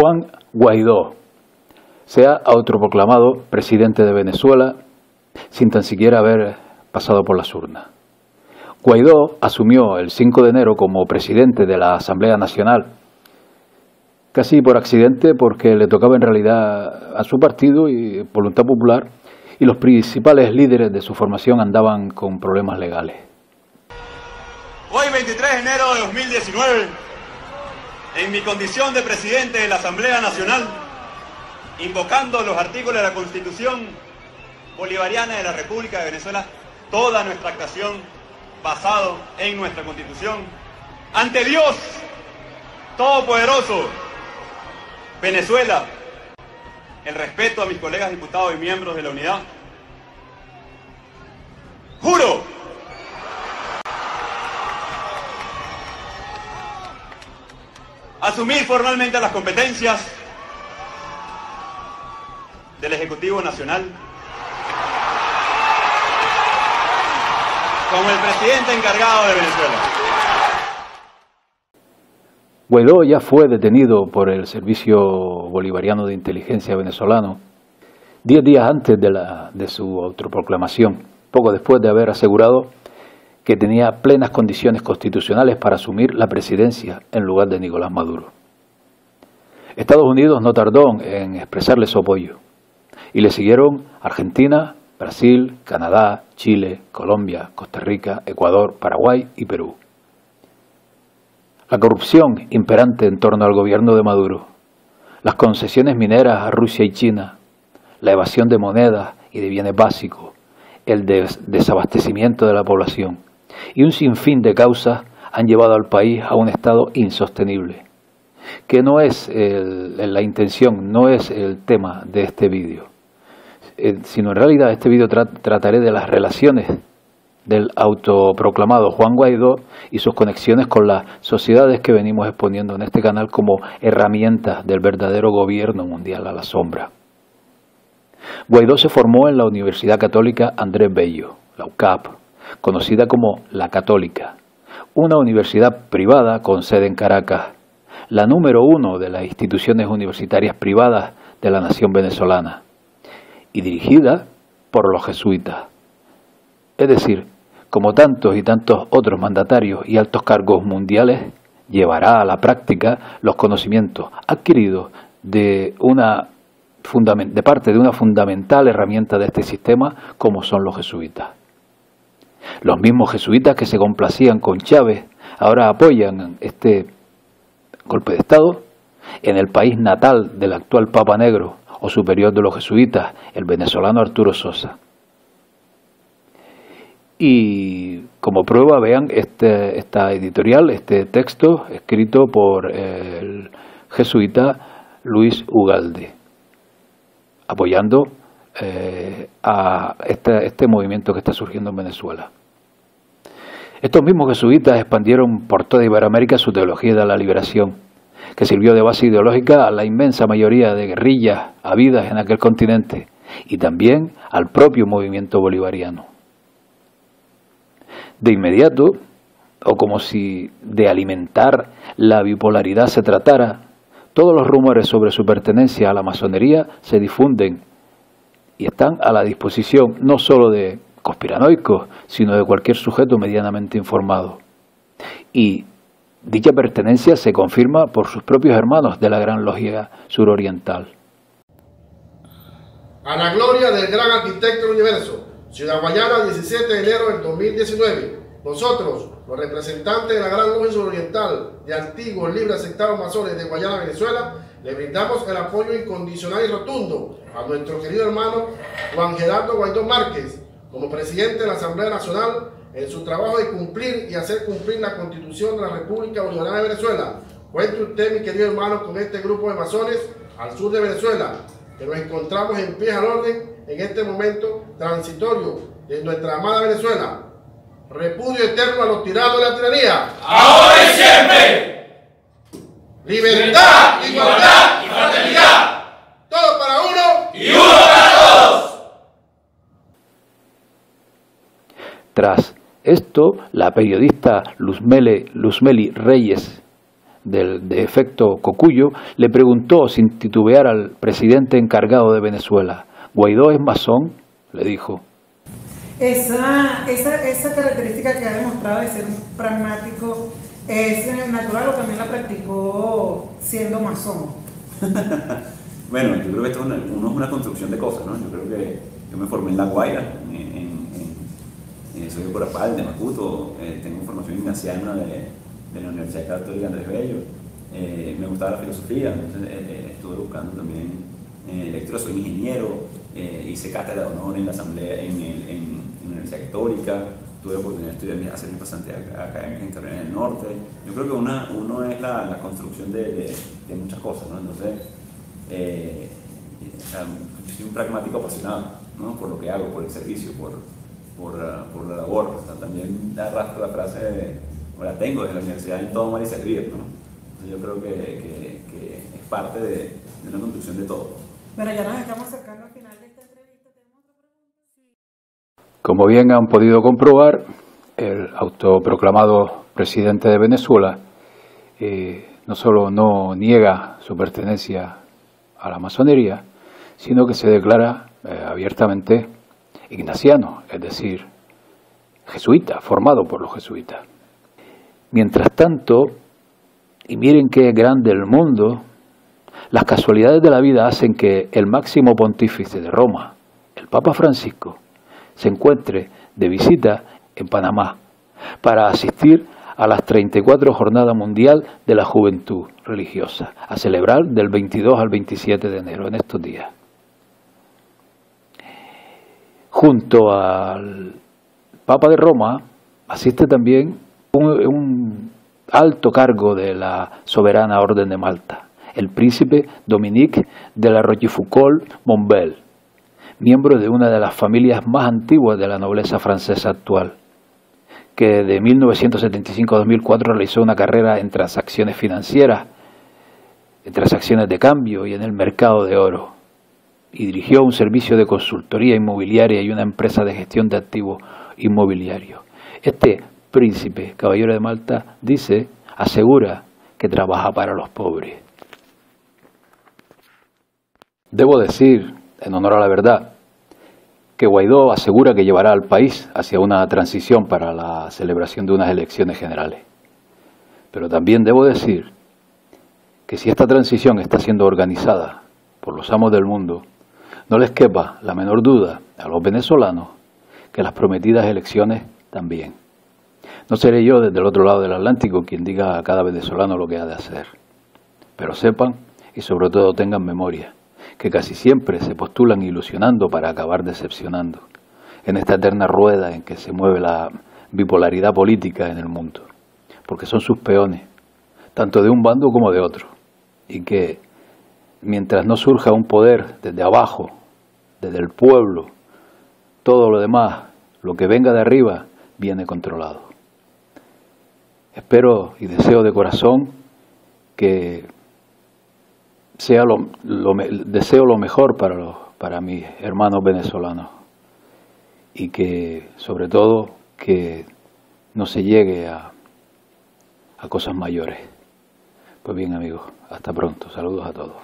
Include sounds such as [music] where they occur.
Juan Guaidó se ha autoproclamado presidente de Venezuela sin tan siquiera haber pasado por las urnas. Guaidó asumió el 5 de enero como presidente de la Asamblea Nacional, casi por accidente porque le tocaba en realidad a su partido y Voluntad Popular y los principales líderes de su formación andaban con problemas legales. Hoy 23 de enero de 2019, en mi condición de presidente de la Asamblea Nacional, invocando los artículos de la Constitución Bolivariana de la República de Venezuela, toda nuestra actuación basado en nuestra Constitución, ante Dios Todopoderoso, Venezuela, el respeto a mis colegas diputados y miembros de la unidad. Asumir formalmente las competencias del Ejecutivo Nacional como el presidente encargado de Venezuela. Guaidó ya fue detenido por el Servicio Bolivariano de Inteligencia venezolano diez días antes de, la, de su autoproclamación, poco después de haber asegurado que tenía plenas condiciones constitucionales para asumir la presidencia en lugar de Nicolás Maduro. Estados Unidos no tardó en expresarle su apoyo y le siguieron Argentina, Brasil, Canadá, Chile, Colombia, Costa Rica, Ecuador, Paraguay y Perú. La corrupción imperante en torno al gobierno de Maduro, las concesiones mineras a Rusia y China, la evasión de monedas y de bienes básicos, el desabastecimiento de la población y un sinfín de causas han llevado al país a un estado insostenible, que no es la intención, no es el tema de este vídeo. Eh, sino en realidad este vídeo trataré de las relaciones del autoproclamado Juan Guaidó y sus conexiones con las sociedades que venimos exponiendo en este canal como herramientas del verdadero gobierno mundial a la sombra. Guaidó se formó en la Universidad Católica Andrés Bello, la UCAP, conocida como La Católica, una universidad privada con sede en Caracas, la número uno de las instituciones universitarias privadas de la nación venezolana y dirigida por los jesuitas. Es decir, como tantos y tantos otros mandatarios y altos cargos mundiales, llevará a la práctica los conocimientos adquiridos de, una, de parte de una fundamental herramienta de este sistema como son los jesuitas. Los mismos jesuitas que se complacían con Chávez ahora apoyan este golpe de Estado en el país natal del actual Papa Negro, o superior de los jesuitas, el venezolano Arturo Sosa. Y como prueba vean este, esta editorial, este texto escrito por el jesuita Luis Ugalde, apoyando eh, a este, movimiento que está surgiendo en Venezuela. Estos mismos jesuitas expandieron por toda Iberoamérica su teología de la liberación que sirvió de base ideológica a la inmensa mayoría de guerrillas habidas en aquel continente y también al propio movimiento bolivariano. De inmediato, o como si de alimentar la bipolaridad se tratara, todos los rumores sobre su pertenencia a la masonería se difunden y están a la disposición no sólo de conspiranoicos, sino de cualquier sujeto medianamente informado. Y Dicha pertenencia se confirma por sus propios hermanos de la Gran Logia Suroriental. A la gloria del gran arquitecto del universo, Ciudad Guayana, 17 de enero del 2019, nosotros, los representantes de la Gran Logia Suroriental de antiguos libres sectados masones de Guayana, Venezuela, le brindamos el apoyo incondicional y rotundo a nuestro querido hermano Juan Gerardo Guaidó Márquez, como presidente de la Asamblea Nacional en su trabajo de cumplir y hacer cumplir la Constitución de la República Bolivariana de Venezuela. Cuente usted, mi querido hermano, con este grupo de masones al sur de Venezuela, que nos encontramos en pie al orden en este momento transitorio de nuestra amada Venezuela. Repudio eterno a los tiranos de la tiranía. Ahora y siempre. Libertad, igualdad y fraternidad. Todo para uno y uno para todos. Tras esto, la periodista Luzmeli Reyes del, de efecto Cocuyo, le preguntó sin titubear al presidente encargado de Venezuela, ¿Guaidó es masón? le dijo. Esa, esa, esa característica que ha demostrado de ser un pragmático es natural o también la practicó siendo masón. [laughs] bueno, yo creo que esto es una, una construcción de cosas, ¿no? Yo creo que yo me formé en La Guaira, en, en, soy de Corapal, de Macuto, eh, tengo formación ignaciana de, de, la Universidad Católica Andrés Bello, eh, me gustaba la filosofía, entonces eh, estuve buscando también lectura, soy ingeniero, hice cátedra de honor en la Asamblea, en, en, la Universidad Católica, tuve oportunidad de estudiar, hacer mi pasante académica en Carolina del Norte. Yo creo que una, uno es la, la construcción de, de, de, muchas cosas, ¿no? Entonces, eh, yo soy un pragmático apasionado ¿no? por lo que hago, por el servicio, por, por, uh, por la labor. O sea, también arrastro la frase, o la tengo de la universidad en todo tomar y servir. ¿no? Yo creo que, que, que es parte de, de una construcción de todo. Pero ya nos estamos acercando al final Como bien han podido comprobar, el autoproclamado presidente de Venezuela eh, no solo no niega su pertenencia a la masonería, sino que se declara eh, abiertamente ignaciano, es decir, jesuita, formado por los jesuitas. Mientras tanto, y miren qué grande el mundo, las casualidades de la vida hacen que el máximo pontífice de Roma, el Papa Francisco, se encuentre de visita en Panamá para asistir a las 34 Jornadas Mundial de la Juventud Religiosa, a celebrar del 22 al 27 de enero, en estos días. Junto al Papa de Roma asiste también un, un alto cargo de la soberana Orden de Malta, el príncipe Dominique de la Rochefoucauld-Montbel, miembro de una de las familias más antiguas de la nobleza francesa actual, que de 1975 a 2004 realizó una carrera en transacciones financieras, en transacciones de cambio y en el mercado de oro, y dirigió un servicio de consultoría inmobiliaria y una empresa de gestión de activos inmobiliarios. Este príncipe, caballero de Malta, dice, asegura que trabaja para los pobres. Debo decir, en honor a la verdad, que Guaidó asegura que llevará al país hacia una transición para la celebración de unas elecciones generales. Pero también debo decir que si esta transición está siendo organizada por los amos del mundo, no les quepa la menor duda a los venezolanos que las prometidas elecciones también. No seré yo desde el otro lado del Atlántico quien diga a cada venezolano lo que ha de hacer, pero sepan y sobre todo tengan memoria que casi siempre se postulan ilusionando para acabar decepcionando, en esta eterna rueda en que se mueve la bipolaridad política en el mundo, porque son sus peones, tanto de un bando como de otro, y que mientras no surja un poder desde abajo, desde el pueblo, todo lo demás, lo que venga de arriba, viene controlado. Espero y deseo de corazón que sea lo, deseo lo mejor para, los, para mis hermanos venezolanos y que sobre todo que no se llegue a, a cosas mayores. Pues bien amigos, hasta pronto, saludos a todos.